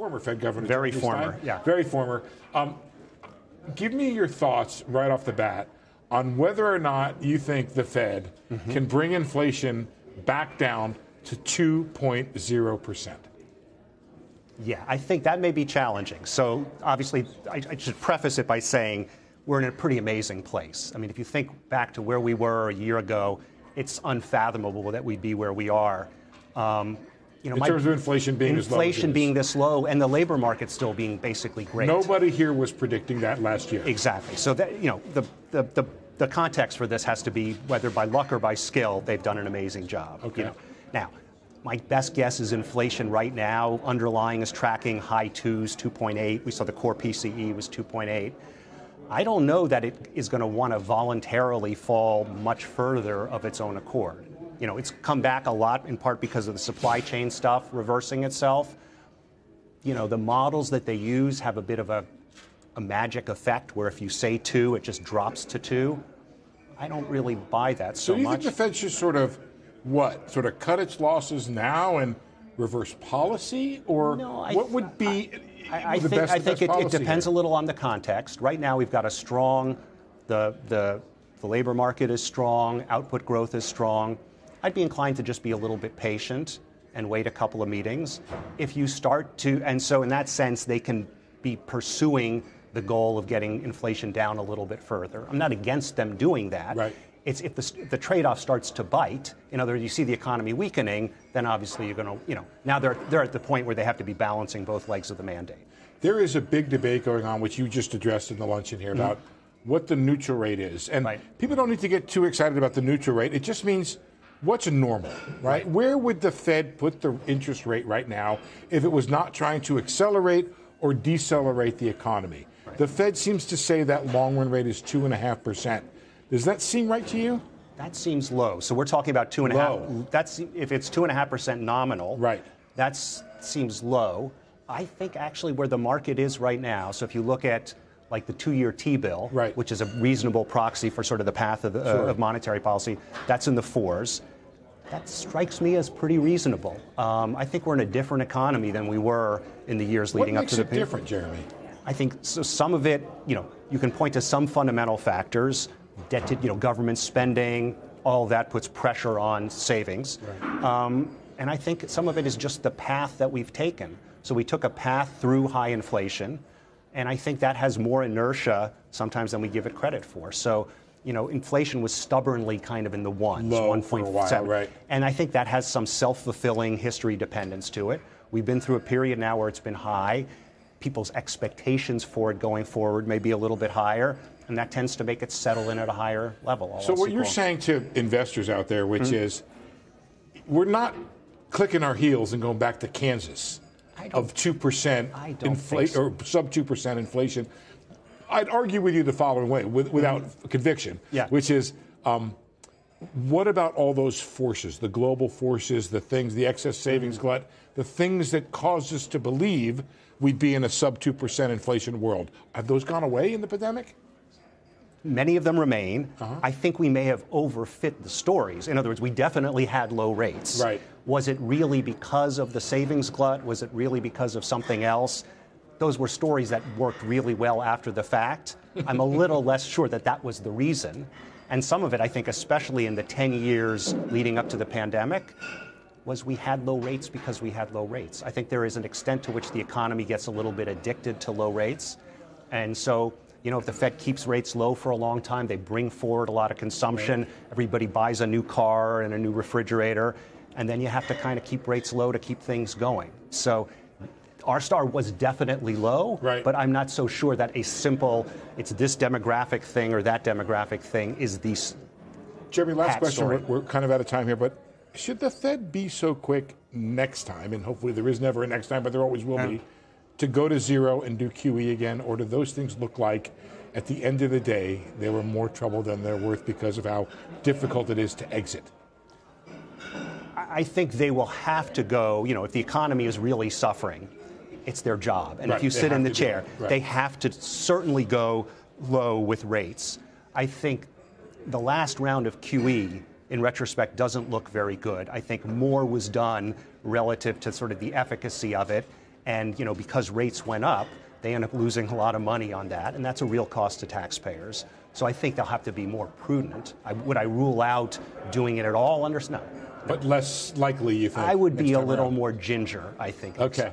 former Fed governor. Very former, Stein. yeah. Very former. Um, give me your thoughts right off the bat on whether or not you think the Fed Mm-hmm. can bring inflation back down to 2.0%. Yeah, I think that may be challenging. So obviously, I, I should preface it by saying we're in a pretty amazing place. I mean, if you think back to where we were a year ago, it's unfathomable that we'd be where we are. Um, you know, In my- terms of inflation being as low as inflation being this low, and the labor market still being basically great. Nobody here was predicting that last year. Exactly. So that you know, the, the the the context for this has to be whether by luck or by skill, they've done an amazing job. Okay. You know? Now, my best guess is inflation right now underlying is tracking high twos, 2.8. We saw the core PCE was 2.8. I don't know that it is going to want to voluntarily fall much further of its own accord. You know, it's come back a lot in part because of the supply chain stuff reversing itself. You know, the models that they use have a bit of a, a magic effect where if you say two, it just drops to two. I don't really buy that so, So you much. think the Fed should sort of what? Sort of cut its losses now and reverse policy, or No, what would be I, I the think, best, I think it, it depends here? a little on the context. Right now, we've got a strong, the, the, the labor market is strong, output growth is strong. I'd be inclined to just be a little bit patient and wait a couple of meetings. If you start to, and so in that sense, they can be pursuing the goal of getting inflation down a little bit further. I'm not against them doing that. Right. It's if the, the trade-off starts to bite. In other words, you see the economy weakening, then obviously you're going to, you know, now they're they're at the point where they have to be balancing both legs of the mandate. There is a big debate going on, which you just addressed in the luncheon here, mm-hmm. about what the neutral rate is. And Right. people don't need to get too excited about the neutral rate. It just means what's normal, right? Where would the Fed put the interest rate right now if it was not trying to accelerate or decelerate the economy? The Fed seems to say that long run rate is 2.5%. Does that seem right to you? That seems low. So we're talking about two and a half. That's if it's two and a half percent nominal. Right. That seems low. I think actually where the market is right now. So if you look at like the two-year T-bill, Right. which is a reasonable proxy for sort of the path of, uh, Sure. of monetary policy, that's in the fours. That strikes me as pretty reasonable. Um, I think we're in a different economy than we were in the years What leading up to the it pan- different, Jeremy? I think so some of it, you know, you can point to some fundamental factors, debt to, you know, government spending, all that puts pressure on savings. Um, and I think some of it is just the path that we've taken. So we took a path through high inflation, and I think that has more inertia sometimes than we give it credit for. So, you know, inflation was stubbornly kind of in the ones, Low 1.7. for right. And I think that has some self fulfilling history dependence to it. We've been through a period now where it's been high. People's expectations for it going forward may be a little bit higher, and that tends to make it settle in at a higher level. So what you're saying to investors out there, which hmm? is, we're not clicking our heels and going back to Kansas of two percent I so. or sub two percent inflation. I'd argue with you the following way, with, without conviction, Hmm. Yeah. which is. Um, what about all those forces, the global forces, the things, the excess savings Hmm. glut, the things that caused us to believe we'd be in a sub 2% inflation world? Have those gone away in the pandemic? Many of them remain. Uh-huh. I think we may have overfit the stories. In other words, we definitely had low rates. Right. Was it really because of the savings glut? Was it really because of something else? Those were stories that worked really well after the fact. I'm a little less sure that that was the reason. And some of it, I think, especially in the 10 years leading up to the pandemic, was we had low rates because we had low rates. I think there is an extent to which the economy gets a little bit addicted to low rates. And so, you know, if the Fed keeps rates low for a long time, they bring forward a lot of consumption. Everybody buys a new car and a new refrigerator. And then you have to kind of keep rates low to keep things going. So r-star was definitely low, Right. but I'm not so sure that a simple, it's this demographic thing or that demographic thing is the. Jeremy, last question. We're, we're kind of out of time here, but should the Fed be so quick next time, and hopefully there is never a next time, but there always will be, to go to zero and do QE again? Or do those things look like at the end of the day they were more trouble than they're worth because of how difficult it is to exit? I think they will have to go, you know, if the economy is really suffering, it's their job. And Right, if you they sit in the chair, right. they have to certainly go low with rates. I think the last round of QE, in retrospect, doesn't look very good. I think more was done relative to sort of the efficacy of it. And you know, because rates went up, they end up losing a lot of money on that, and that's a real cost to taxpayers. So I think they'll have to be more prudent. I, would I rule out doing it at all? Under no. But less likely, you think? I would be a little around. more ginger. I think. Okay.